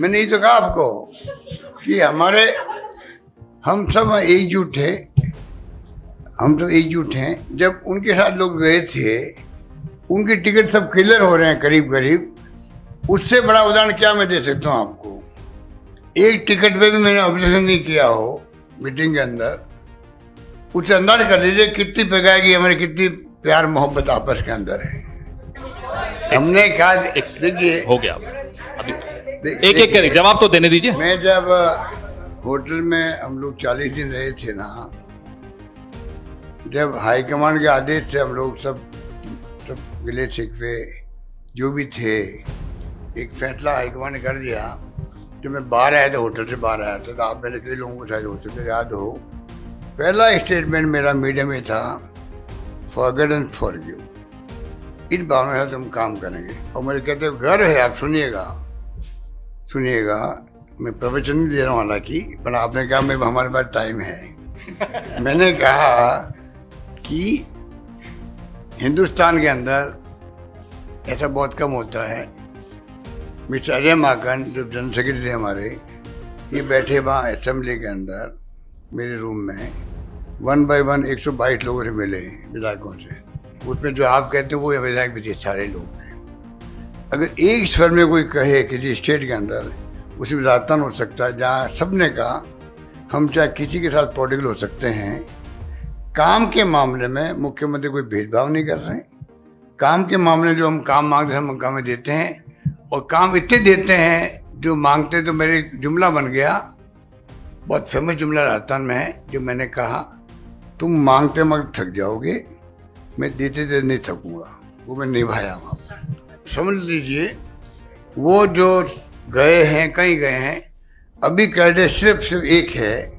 मैंने ये तो कहा आपको कि हमारे हम सब एकजुट थे हम सब एकजुट हैं। जब उनके साथ लोग गए थे उनकी टिकट सब क्लियर हो रहे हैं करीब करीब उससे बड़ा उदाहरण क्या मैं दे सकता हूँ आपको? एक टिकट पे भी मैंने ऑब्जेक्शन नहीं किया हो मीटिंग के अंदर उससे अंदाज कर लीजिए कितनी पेगाएगी हमारी कितनी प्यार मोहब्बत आपस के अंदर है। हमने कहा देखिए हो गया। अभी एक एक करके जवाब तो देने दीजिए। मैं जब होटल में हम लोग चालीस दिन रहे थे ना जब हाईकमांड के आदेश से हम लोग सब सब गिले शिकवे जो भी थे एक फैसला हाईकमांड ने कर दिया जब मैं बाहर आया था होटल से बाहर आया था तो आप मेरे कई लोगों को शायद होटल से याद हो। पहला स्टेटमेंट मेरा मीडिया में था forget and for you in भावना से हम काम करेंगे। और मेरे कहते घर है आप सुनिएगा। सुनिएगा मैं प्रवचन नहीं दे रहा हूँ हालाँकि पर आपने कहा मैं हमारे पास टाइम है। मैंने कहा कि हिंदुस्तान के अंदर ऐसा बहुत कम होता है। मिस्टर अजय माकन जो जनरल सेक्रेटरी थे हमारे ये बैठे वहाँ असेंबली के अंदर मेरे रूम में वन बाय वन 122 लोगों से मिले विधायकों से। उसमें जो आप कहते हो वो विधायक भी थे सारे लोग। अगर एक स्वर में कोई कहे किसी स्टेट के अंदर उसमें राजस्थान हो सकता है जहाँ सबने कहा, हम चाहे किसी के साथ पॉलिटिकल हो सकते हैं, काम के मामले में मुख्यमंत्री कोई भेदभाव नहीं कर रहे काम के मामले जो हम काम मांगते हैं, हम काम देते हैं, और काम इतने देते हैं, जो मांगते तो मेरे जुमला बन गया। बहुत फ़ेमस जुमला राजस्थान में है, जो मैंने कहा, तुम मांगते मांगते थक जाओगे, मैं देते देते नहीं थकूँगा, वो मैं निभाया वहाँ समझ लीजिए, वो जो गए हैं, कहीं गए हैं, अभी क्राइटेरिया सिर्फ़ सिर्फ़ एक है,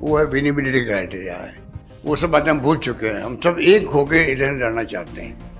वो है विनिबिलिटी क्राइटेरिया है। वो सब बातें हम भूल चुके हैं। हम सब एक होके इधर लड़ना चाहते हैं।